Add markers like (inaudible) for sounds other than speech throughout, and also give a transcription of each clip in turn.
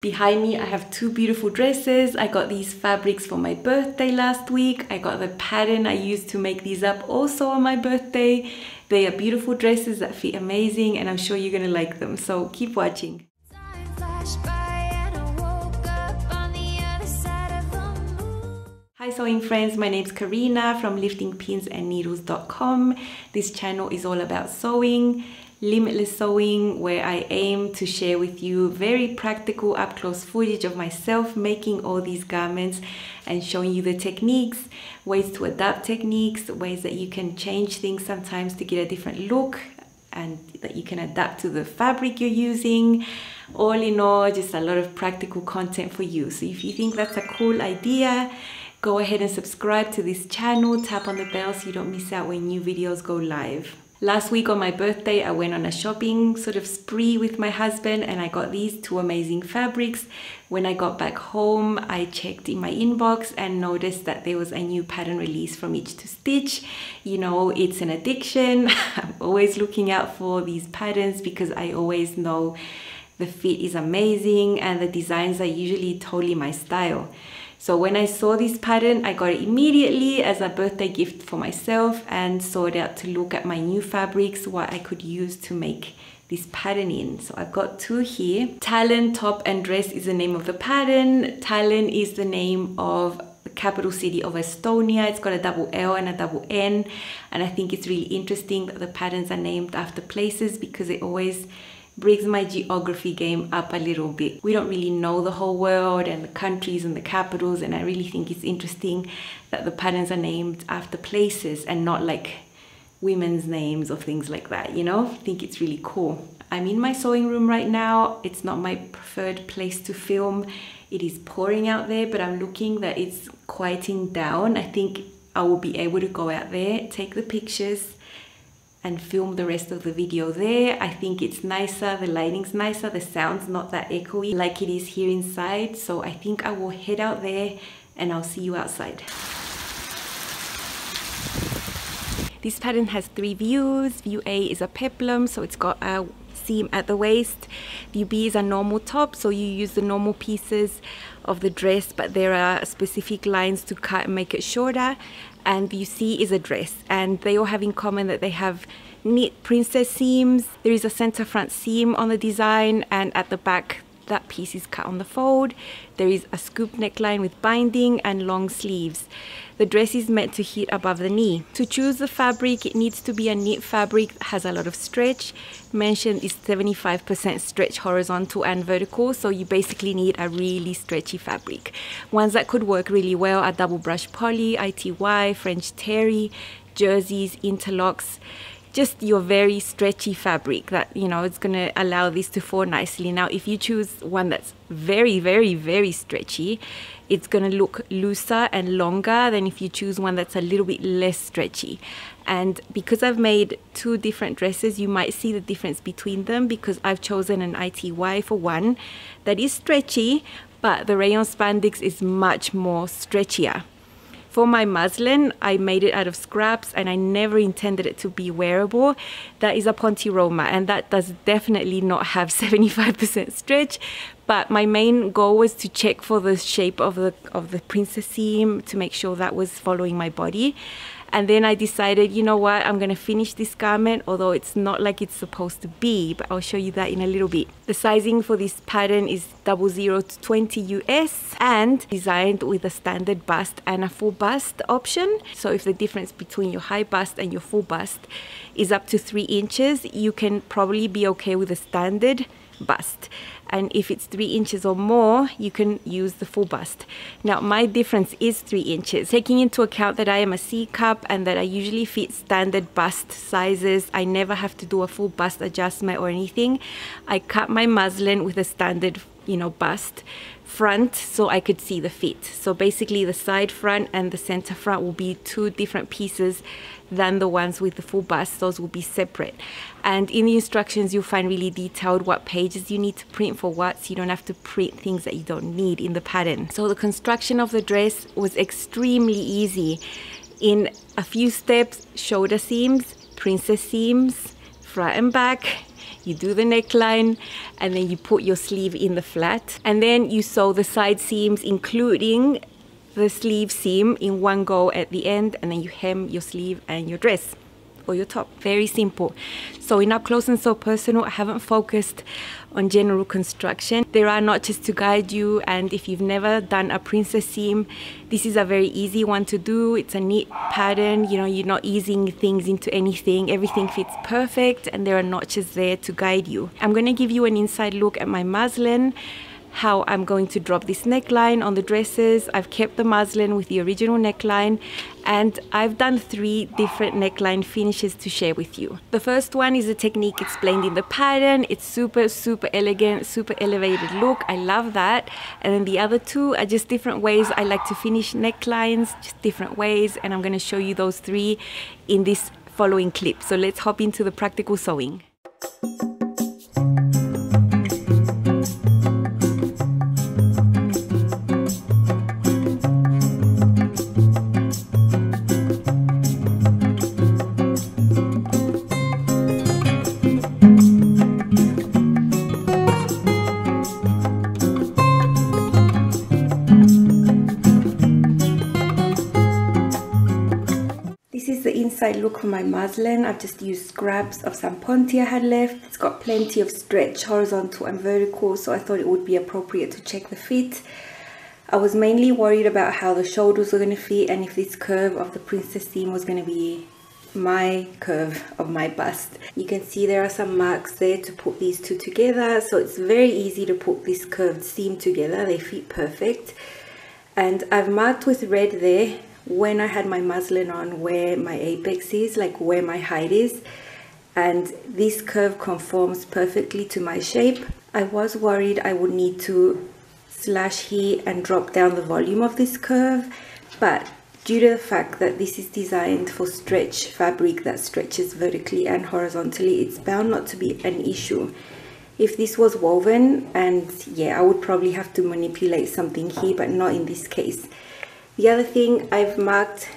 Behind me, I have two beautiful dresses. I got these fabrics for my birthday last week. I got the pattern I used to make these up also on my birthday. They are beautiful dresses that fit amazing and I'm sure you're gonna like them. So keep watching. Hi sewing friends, my name is Karina from liftingpinsandneedles.com. This channel is all about sewing Limitless Sewing where I aim to share with you very practical up close footage of myself making all these garments and showing you the techniques, ways to adapt techniques, ways that you can change things sometimes to get a different look and that you can adapt to the fabric you're using. All in all, just a lot of practical content for you. So if you think that's a cool idea, go ahead and subscribe to this channel, tap on the bell so you don't miss out when new videos go live. Last week on my birthday, I went on a shopping sort of spree with my husband and I got these two amazing fabrics. When I got back home, I checked in my inbox and noticed that there was a new pattern release from Itch to Stitch. You know, it's an addiction. (laughs) I'm always looking out for these patterns because I always know the fit is amazing and the designs are usually totally my style. So when I saw this pattern, I got it immediately as a birthday gift for myself and sought out to look at my new fabrics, what I could use to make this pattern in. So I've got two here. Tallinn top and dress is the name of the pattern. Tallinn is the name of the capital city of Estonia. It's got a double L and a double N. And I think it's really interesting that the patterns are named after places because it always brings my geography game up a little bit. We don't really know the whole world and the countries and the capitals and I really think it's interesting that the patterns are named after places and not like women's names or things like that, you know? I think it's really cool. I'm in my sewing room right now. It's not my preferred place to film. It is pouring out there, but I'm looking that it's quieting down. I think I will be able to go out there, take the pictures, and film the rest of the video there. I think it's nicer, the lighting's nicer, the sound's not that echoey like it is here inside. So I think I will head out there and I'll see you outside. This pattern has three views. View A is a peplum, so it's got a seam at the waist. View B is a normal top, so you use the normal pieces of the dress, but there are specific lines to cut and make it shorter and you see is a dress and they all have in common that they have neat princess seams. There is a center front seam on the design and at the back that piece is cut on the fold there is a scoop neckline with binding and long sleeves the dress is meant to hit above the knee. To choose the fabric, it needs to be a knit fabric that has a lot of stretch. Mentioned is 75% stretch horizontal and vertical, so you basically need a really stretchy fabric. Ones that could work really well are double brush poly, ITY, French terry, jerseys, interlocks just your very stretchy fabric that you know it's going to allow this to fall nicely. Now if you choose one that's very very very stretchy it's going to look looser and longer than if you choose one that's a little bit less stretchy. And because I've made two different dresses you might see the difference between them because I've chosen an ITY for one that is stretchy but the rayon spandex is much more stretchier for my muslin, I made it out of scraps and I never intended it to be wearable. That is a Ponte Roma and that does definitely not have (laughs) 75% stretch. But my main goal was to check for the shape of the, of the princess seam to make sure that was following my body. And then I decided, you know what, I'm to finish this garment, although it's not like it's supposed to be, but I'll show you that in a little bit. The sizing for this pattern is 00 to 20 US and designed with a standard bust and a full bust option. So if the difference between your high bust and your full bust is up to three inches, you can probably be okay with a standard bust. And if it's three inches or more you can use the full bust. Now my difference is three inches. Taking into account that I am a C cup and that I usually fit standard bust sizes I never have to do a full bust adjustment or anything. I cut my muslin with a standard you know bust front so I could see the feet. so basically the side front and the center front will be two different pieces than the ones with the full bust. Those will be separate. And in the instructions you'll find really detailed what pages you need to print for what so you don't have to print things that you don't need in the pattern. So the construction of the dress was extremely easy. In a few steps shoulder seams princess seams front and back you do the neckline and then you put your sleeve in the flat and then you sew the side seams including the sleeve seam in one go at the end and then you hem your sleeve and your dress or your top. Very simple. So in Up Close and Sew Personal, I haven't focused on general construction. There are notches to guide you and if you've never done a princess seam, this is a very easy one to do. It's a neat pattern, you know, you're not easing things into anything. Everything fits perfect and there are notches there to guide you. I'm going to give you an inside look at my muslin how I'm going to drop this neckline on the dresses. I've kept the muslin with the original neckline and I've done three different neckline finishes to share with you. The first one is a technique explained in the pattern. It's super, super elegant, super elevated look. I love that. And then the other two are just different ways I like to finish necklines, just different ways. And I'm gonna show you those three in this following clip. So let's hop into the practical sewing. For my muslin. I've just used scraps of some ponte I had left. It's got plenty of stretch, horizontal and vertical, so I thought it would be appropriate to check the fit. I was mainly worried about how the shoulders were going to fit and if this curve of the princess seam was going to be my curve of my bust. You can see there are some marks there to put these two together, so it's very easy to put this curved seam together. They fit perfect. And I've marked with red there when I had my muslin on where my apex is, like where my height is, and this curve conforms perfectly to my shape. I was worried I would need to slash here and drop down the volume of this curve, but due to the fact that this is designed for stretch fabric that stretches vertically and horizontally, it's bound not to be an issue. If this was woven, and yeah, I would probably have to manipulate something here, but not in this case. The other thing I've marked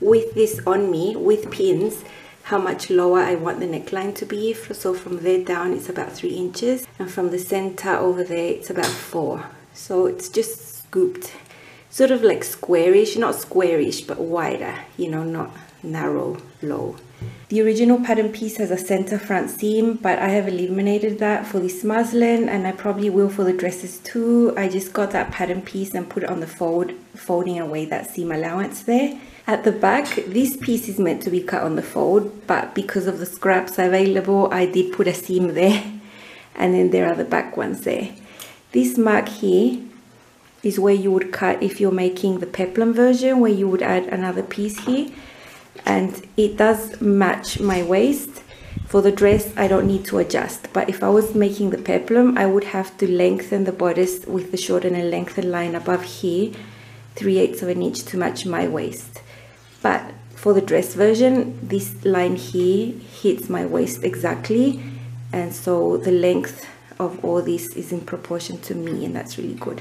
with this on me with pins how much lower I want the neckline to be. So from there down it's about three inches. And from the center over there it's about four. So it's just scooped sort of like squarish not squarish but wider you know not narrow low the original pattern piece has a center front seam, but I have eliminated that for this muslin and I probably will for the dresses too. I just got that pattern piece and put it on the fold, folding away that seam allowance there. At the back, this piece is meant to be cut on the fold, but because of the scraps available, I did put a seam there. (laughs) And then there are the back ones there. This mark here is where you would cut if you're making the peplum version, where you would add another piece here and it does match my waist for the dress I don't need to adjust but if I was making the peplum I would have to lengthen the bodice with the shorten and lengthen line above here 3 eighths of an inch to match my waist but for the dress version this line here hits my waist exactly and so the length of all this is in proportion to me and that's really good.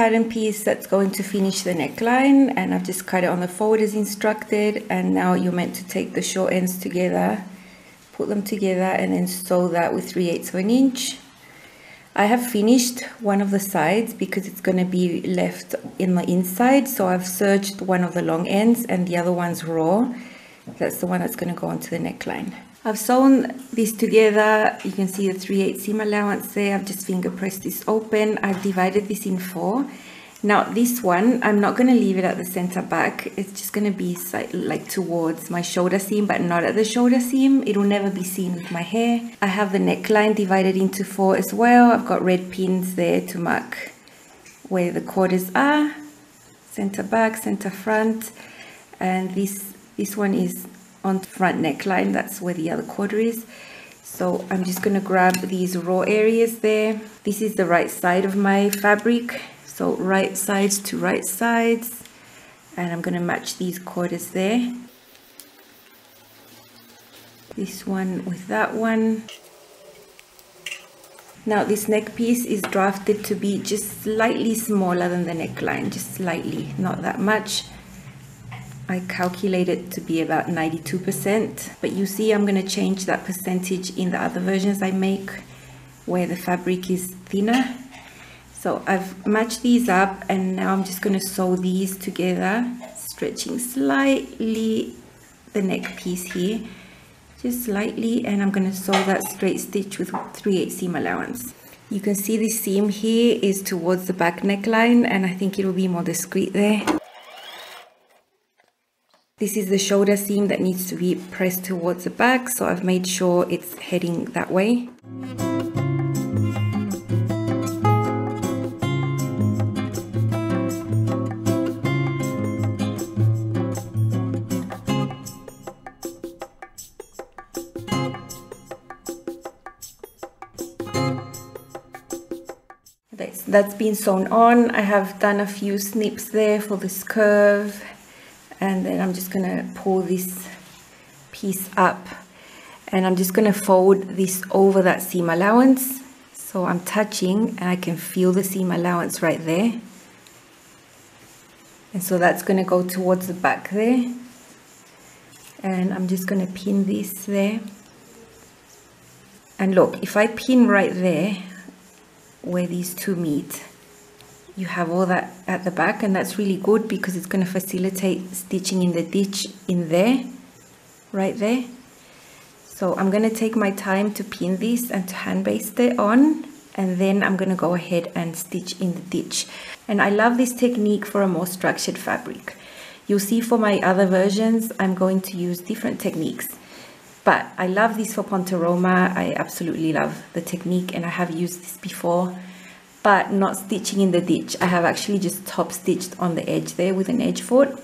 Pattern piece that's going to finish the neckline and I've just cut it on the fold as instructed and now you're meant to take the short ends together, put them together and then sew that with 3 eighths of an inch. I have finished one of the sides because it's going to be left in the inside so I've serged one of the long ends and the other one's raw. That's the one that's going to go onto the neckline. I've sewn this together. You can see the 3 8 seam allowance there. I've just finger pressed this open. I've divided this in four. Now this one, I'm not going to leave it at the center back. It's just going to be like towards my shoulder seam, but not at the shoulder seam. It will never be seen with my hair. I have the neckline divided into four as well. I've got red pins there to mark where the quarters are. Center back, center front. And this, this one is on front neckline that's where the other quarter is. So I'm just going to grab these raw areas there. This is the right side of my fabric. So right sides to right sides. And I'm going to match these quarters there. This one with that one. Now this neck piece is drafted to be just slightly smaller than the neckline just slightly not that much I calculate it to be about 92% but you see I'm going to change that percentage in the other versions I make where the fabric is thinner. So I've matched these up and now I'm just going to sew these together stretching slightly the neck piece here just slightly and I'm going to sew that straight stitch with 3 8 seam allowance. You can see the seam here is towards the back neckline and I think it will be more discreet there this is the shoulder seam that needs to be pressed towards the back, so I've made sure it's heading that way. that's been sewn on. I have done a few snips there for this curve and then I'm just gonna pull this piece up and I'm just gonna fold this over that seam allowance. So I'm touching and I can feel the seam allowance right there. And so that's gonna go towards the back there. And I'm just gonna pin this there. And look if I pin right there where these two meet you have all that at the back and that's really good because it's going to facilitate stitching in the ditch in there right there. So I'm going to take my time to pin this and to hand baste it on and then I'm going to go ahead and stitch in the ditch. And I love this technique for a more structured fabric. You'll see for my other versions I'm going to use different techniques. But I love this for Ponte Roma. I absolutely love the technique and I have used this before but not stitching in the ditch. I have actually just top stitched on the edge there with an edge foot.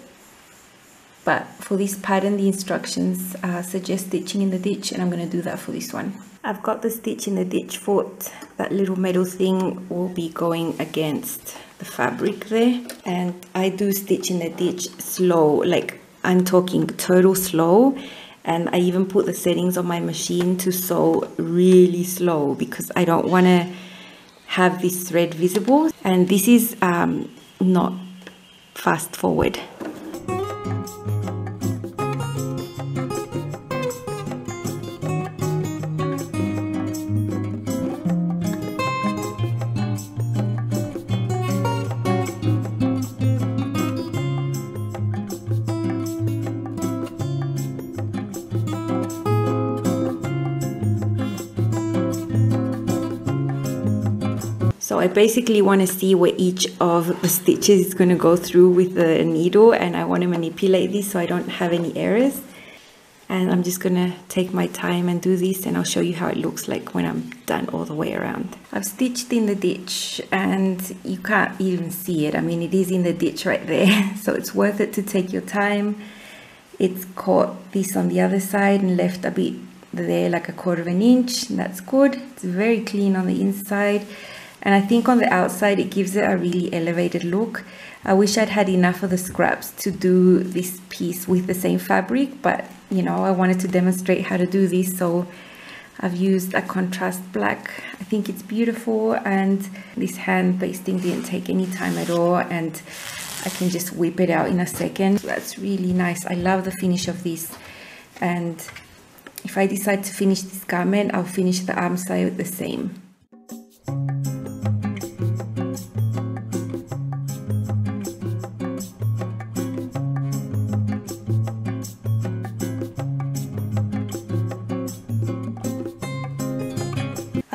But for this pattern, the instructions uh, suggest stitching in the ditch and I'm going to do that for this one. I've got the stitch in the ditch foot. That little metal thing will be going against the fabric there. And I do stitch in the ditch slow, like I'm talking total slow. And I even put the settings on my machine to sew really slow because I don't want to have this thread visible. And this is um, not fast forward I basically want to see where each of the stitches is going to go through with the needle and I want to manipulate this so I don't have any errors. And I'm just going to take my time and do this and I'll show you how it looks like when I'm done all the way around. I've stitched in the ditch and you can't even see it. I mean, it is in the ditch right there. (laughs) So it's worth it to take your time. It's caught this on the other side and left a bit there like a quarter of an inch. That's good. It's very clean on the inside and I think on the outside it gives it a really elevated look. I wish I'd had enough of the scraps to do this piece with the same fabric but you know I wanted to demonstrate how to do this so I've used a contrast black. I think it's beautiful and this hand basting didn't take any time at all and I can just whip it out in a second. That's really nice. I love the finish of this and if I decide to finish this garment, I'll finish the arm side the same.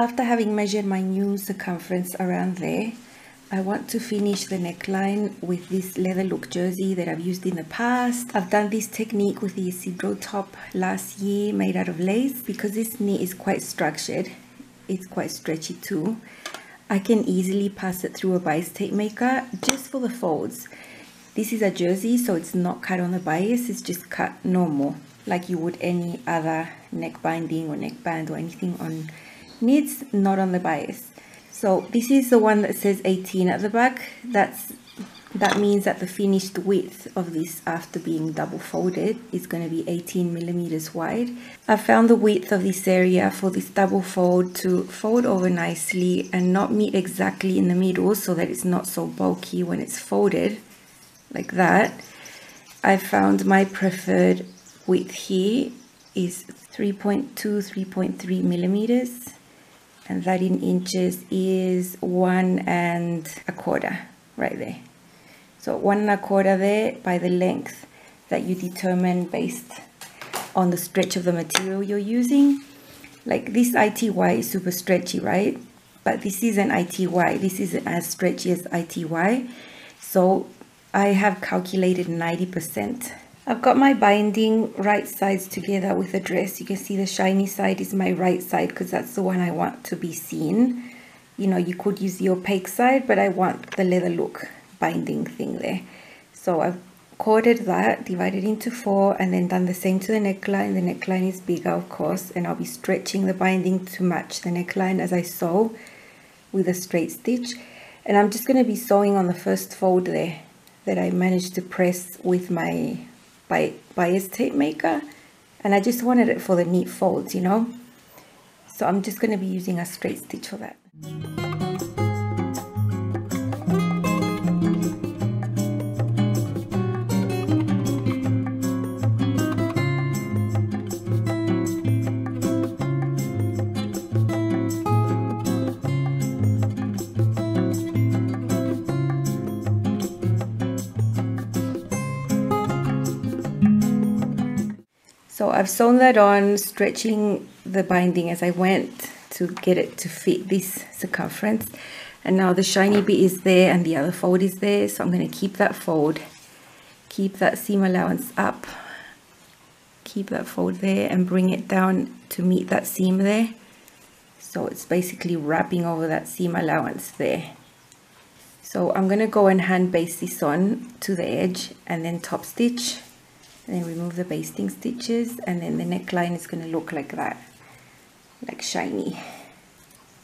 After having measured my new circumference around there, I want to finish the neckline with this leather look jersey that I've used in the past. I've done this technique with the Isidro top last year made out of lace because this knee is quite structured. It's quite stretchy too. I can easily pass it through a bias tape maker just for the folds. This is a jersey so it's not cut on the bias, it's just cut normal like you would any other neck binding or neckband or anything on needs not on the bias so this is the one that says 18 at the back that's that means that the finished width of this after being double folded is going to be 18 millimeters wide. I found the width of this area for this double fold to fold over nicely and not meet exactly in the middle so that it's not so bulky when it's folded like that. I found my preferred width here is 3.2, 3.3 millimeters and that in inches is one and a quarter right there. So one and a quarter there by the length that you determine based on the stretch of the material you're using. Like this ITY is super stretchy, right? But this isn't ITY. This isn't as stretchy as ITY. So I have calculated 90%. I've got my binding right sides together with the dress. You can see the shiny side is my right side because that's the one I want to be seen. You know, you could use the opaque side, but I want the leather look binding thing there. So I've corded that, divided into four, and then done the same to the neckline. The neckline is bigger, of course, and I'll be stretching the binding to match the neckline as I sew with a straight stitch. And I'm just going to be sewing on the first fold there that I managed to press with my bias tape maker. And I just wanted it for the neat folds, you know. So I'm just going to be using a straight stitch for that. So I've sewn that on, stretching the binding as I went to get it to fit this circumference. And now the shiny bit is there and the other fold is there. So I'm going to keep that fold, keep that seam allowance up, keep that fold there and bring it down to meet that seam there. So it's basically wrapping over that seam allowance there. So I'm going to go and hand baste this on to the edge and then top stitch and then remove the basting stitches and then the neckline is going to look like that like shiny.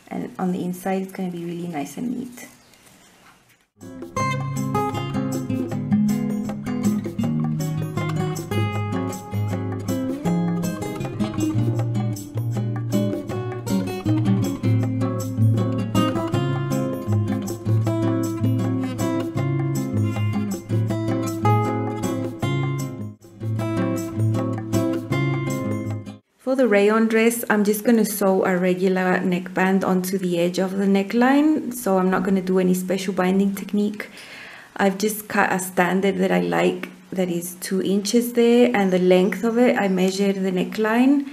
And on the inside it's going to be really nice and neat the rayon dress, I'm just going to sew a regular neckband onto the edge of the neckline. So I'm not going to do any special binding technique. I've just cut a standard that I like that is two inches there and the length of it, I measured the neckline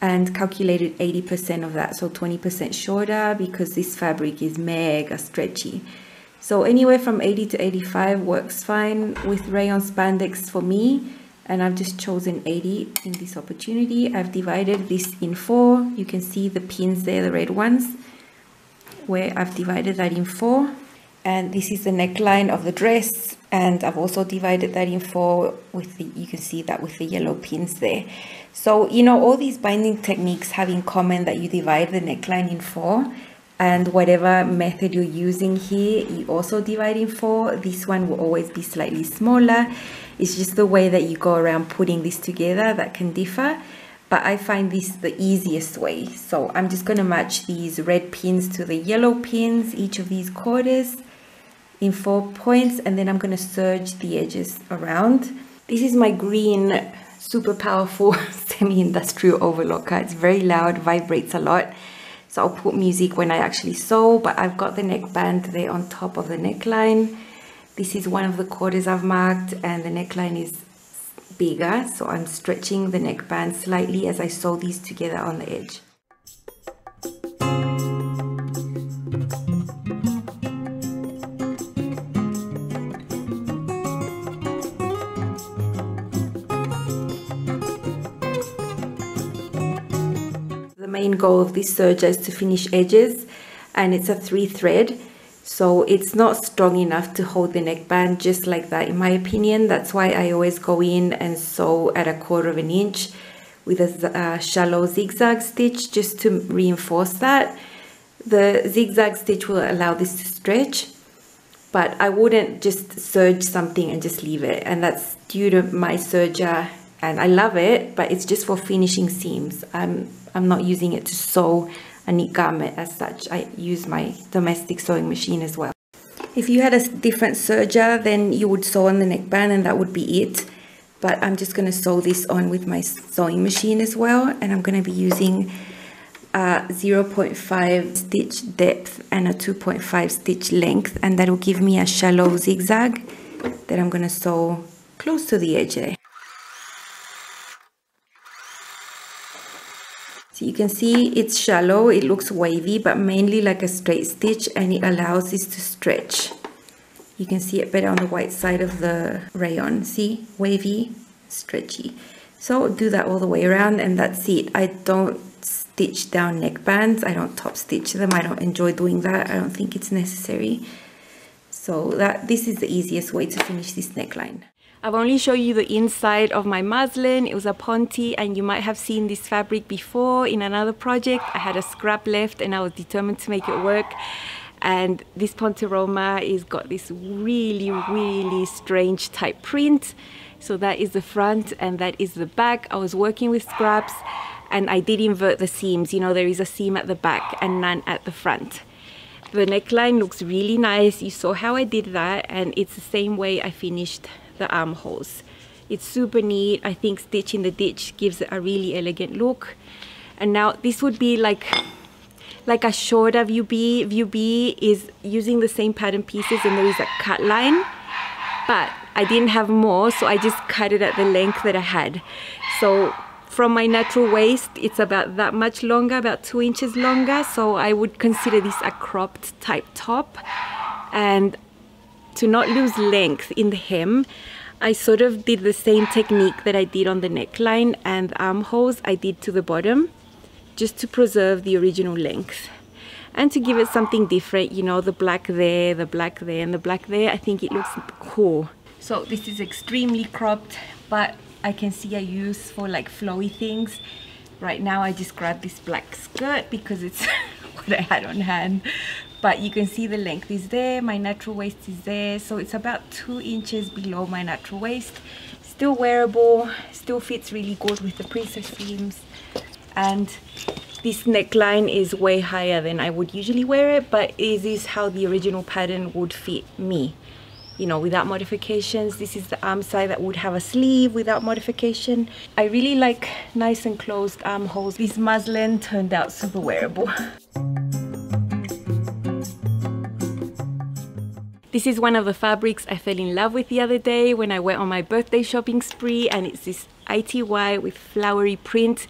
and calculated 80% of that. So 20% shorter because this fabric is mega stretchy. So anywhere from 80 to 85 works fine with rayon spandex for me and I've just chosen 80 in this opportunity. I've divided this in four. You can see the pins there, the red ones, where I've divided that in four. And this is the neckline of the dress. And I've also divided that in four with the, you can see that with the yellow pins there. So, you know, all these binding techniques have in common that you divide the neckline in four and whatever method you're using here you also divide in four. This one will always be slightly smaller. It's just the way that you go around putting this together that can differ but I find this the easiest way. So I'm just going to match these red pins to the yellow pins each of these quarters in four points and then I'm going to serge the edges around. This is my green super powerful (laughs) semi-industrial overlocker. It's very loud vibrates a lot so I'll put music when I actually sew, but I've got the neckband there on top of the neckline. This is one of the quarters I've marked and the neckline is bigger. So I'm stretching the neckband slightly as I sew these together on the edge. Goal of this serger is to finish edges and it's a three thread so it's not strong enough to hold the neckband just like that in my opinion that's why I always go in and sew at a quarter of an inch with a shallow zigzag stitch just to reinforce that the zigzag stitch will allow this to stretch but I wouldn't just serge something and just leave it. And that's due to my serger uh, and I love it, but it's just for finishing seams. I'm, I'm not using it to sew a knit garment as such. I use my domestic sewing machine as well. If you had a different serger, then you would sew on the neckband and that would be it. But I'm just going to sew this on with my sewing machine as well. And I'm going to be using a 0.5 stitch depth and a 2.5 stitch length. And that will give me a shallow zigzag that I'm going to sew close to the edge there. You can see it's shallow, it looks wavy, but mainly like a straight stitch and it allows this to stretch. You can see it better on the white side of the rayon. See, wavy, stretchy. So do that all the way around and that's it. I don't stitch down neckbands. I don't top stitch them. I don't enjoy doing that. I don't think it's necessary. So that this is the easiest way to finish this neckline. I've only shown you the inside of my muslin. It was a ponte and you might have seen this fabric before in another project. I had a scrap left and I was determined to make it work. And this Ponte Roma is got this really, really strange type print. So that is the front and that is the back. I was working with scraps and I did invert the seams. You know, there is a seam at the back and none at the front. The neckline looks really nice. You saw how I did that and it's the same way I finished the armholes. It's super neat. I think Stitch in the Ditch gives it a really elegant look. And now this would be like like a shorter view B. View B is using the same pattern pieces and there is a cut line. But I didn't have more, so I just cut it at the length that I had. So from my natural waist, it's about that much longer, about two inches longer. So I would consider this a cropped type top. And to not lose length in the hem, I sort of did the same technique that I did on the neckline and armholes I did to the bottom just to preserve the original length. And to give it something different you know the black there the black there and the black there I think it looks cool. So this is extremely cropped but I can see a use for like flowy things. Right now I just grabbed this black skirt because it's (laughs) what I had on hand but you can see the length is there my natural waist is there so it's about two inches below my natural waist. Still wearable still fits really good with the princess seams and this neckline is way higher than I would usually wear it but it is how the original pattern would fit me. You know without modifications this is the arm side that would have a sleeve without modification. I really like nice and closed armholes. This muslin turned out super wearable This is one of the fabrics I fell in love with the other day when I went on my birthday shopping spree and it's this ITY with flowery print.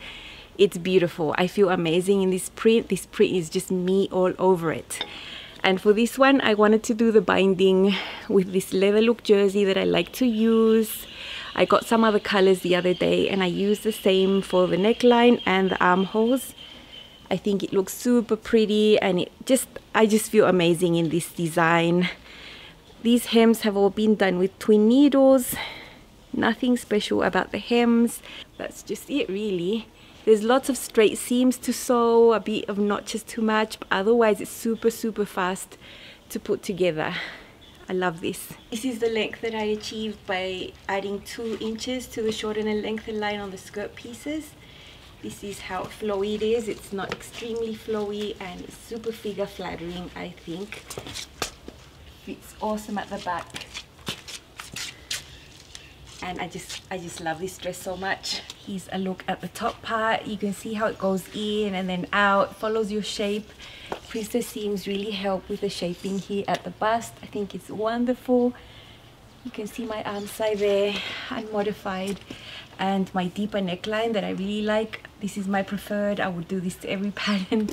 It's beautiful. I feel amazing in this print. This print is just me all over it. And for this one, I wanted to do the binding with this leather look jersey that I like to use. I got some other colors the other day and I used the same for the neckline and the armholes. I think it looks super pretty and it just I just feel amazing in this design. These hems have all been done with twin needles. Nothing special about the hems. That's just it really. There's lots of straight seams to sew, a bit of notches to match, but otherwise it's super, super fast to put together. I love this. This is the length that I achieved by adding two inches to the shorten and lengthen line on the skirt pieces. This is how flowy it is. It's not extremely flowy and super figure flattering, I think fits awesome at the back. And I just I just love this dress so much. Here's a look at the top part. You can see how it goes in and then out. Follows your shape. Princess seams really help with the shaping here at the bust. I think it's wonderful. You can see my arm side there unmodified. And my deeper neckline that I really like. This is my preferred. I would do this to every (laughs) pattern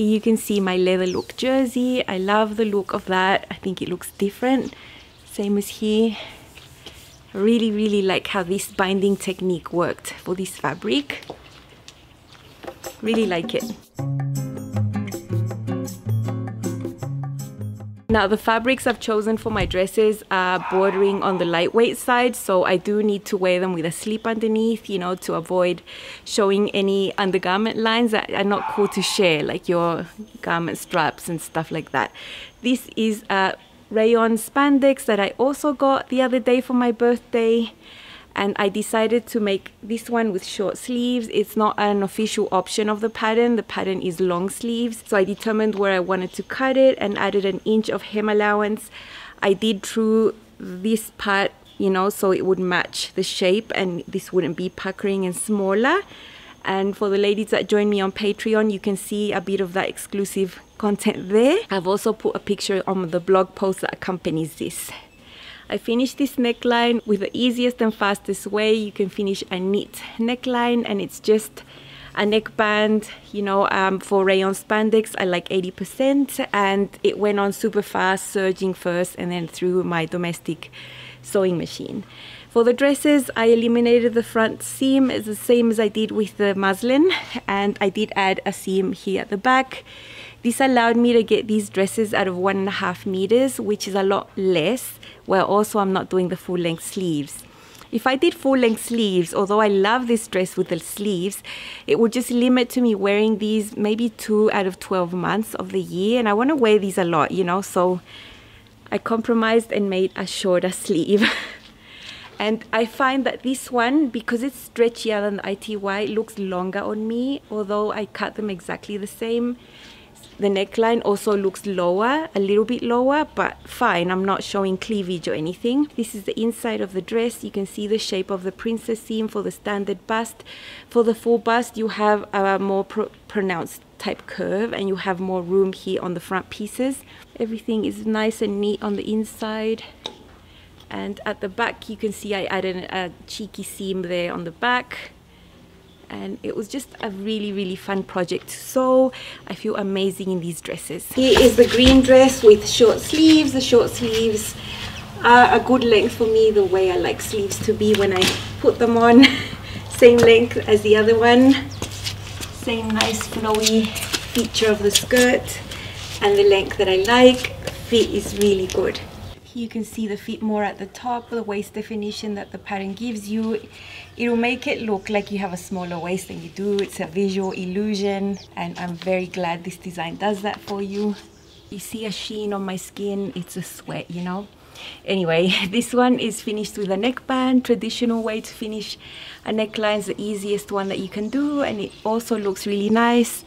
here you can see my leather look jersey. I love the look of that. I think it looks different. Same as here. I really, really like how this binding technique worked for this fabric. Really like it. Now the fabrics I've chosen for my dresses are bordering on the lightweight side so I do need to wear them with a slip underneath you know to avoid showing any undergarment lines that are not cool to share like your garment straps and stuff like that. This is a rayon spandex that I also got the other day for my birthday and I decided to make this one with short sleeves. It's not an official option of the pattern. The pattern is long sleeves. So I determined where I wanted to cut it and added an inch of hem allowance. I did through this part, you know, so it would match the shape and this wouldn't be puckering and smaller. And for the ladies that join me on Patreon, you can see a bit of that exclusive content there. I've also put a picture on the blog post that accompanies this. I finished this neckline with the easiest and fastest way you can finish a neat neckline and it's just a neckband, you know, um, for rayon spandex, I like 80% and it went on super fast, serging first and then through my domestic sewing machine. For the dresses, I eliminated the front seam, it's the same as I did with the muslin and I did add a seam here at the back. This allowed me to get these dresses out of one and a half meters, which is a lot less, where also I'm not doing the full length sleeves. If I did full length sleeves, although I love this dress with the sleeves, it would just limit to me wearing these maybe two out of 12 months of the year. And I want to wear these a lot, you know, so I compromised and made a shorter (laughs) sleeve. and I find that this one, because it's stretchier than the ITY, looks longer on me, although I cut them exactly the same. The neckline also looks lower, a little bit lower, but fine. I'm not showing cleavage or anything. This is the inside of the dress. You can see the shape of the princess seam for the standard bust. For the full bust, you have a more pro pronounced type curve and you have more room here on the front pieces. Everything is nice and neat on the inside. And at the back, you can see I added a cheeky seam there on the back and it was just a really really fun project. So I feel amazing in these dresses. Here is the green dress with short sleeves. The short sleeves are a good length for me the way I like sleeves to be when I put them on. (laughs) Same length as the other one. Same nice flowy feature of the skirt and the length that I like. Fit is really good you can see the fit more at the top, the waist definition that the pattern gives you. It'll make it look like you have a smaller waist than you do. It's a visual illusion and I'm very glad this design does that for you. You see a sheen on my skin, it's a sweat, you know. Anyway, (laughs) this one is finished with a neckband, traditional way to finish a neckline is the easiest one that you can do and it also looks really nice.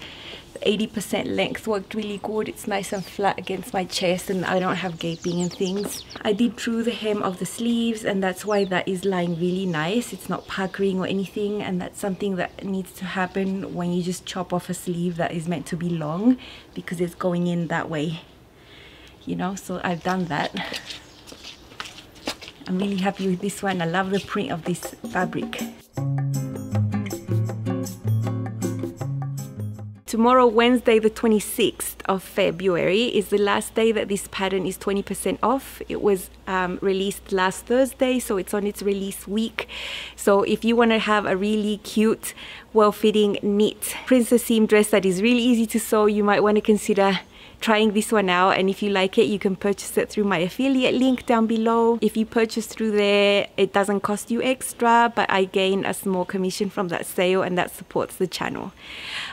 80% length worked really good. It's nice and flat against my chest and I don't have gaping and things. I did through the hem of the sleeves and that's why that is lying really nice. It's not puckering or anything and that's something that needs to happen when you just chop off a sleeve that is meant to be long because it's going in that way. You know, so I've done that. I'm really happy with this one. I love the print of this fabric. Tomorrow, Wednesday, the 26th of February, is the last day that this pattern is 20% off. It was um, released last Thursday, so it's on its release week. So if you want to have a really cute, well-fitting, neat princess seam dress that is really easy to sew, you might want to consider trying this one out and if you like it you can purchase it through my affiliate link down below. If you purchase through there it doesn't cost you extra but I gain a small commission from that sale and that supports the channel.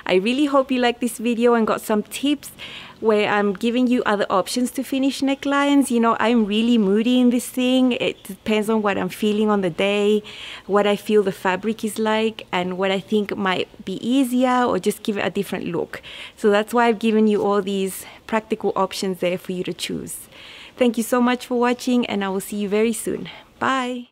I really hope you like this video and got some tips where I'm giving you other options to finish necklines. You know, I'm really moody in this thing. It depends on what I'm feeling on the day, what I feel the fabric is like, and what I think might be easier or just give it a different look. So that's why I've given you all these practical options there for you to choose. Thank you so much for watching and I will see you very soon. Bye!